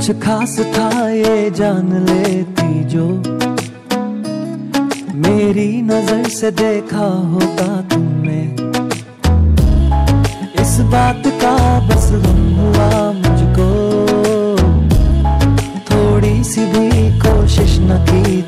कुछ खास था ये जान लेती जो मेरी नज़र से देखा होगा तुमने। इस बात का बस गुम हुआ मुझको। थोड़ी सी भी कोशिश न की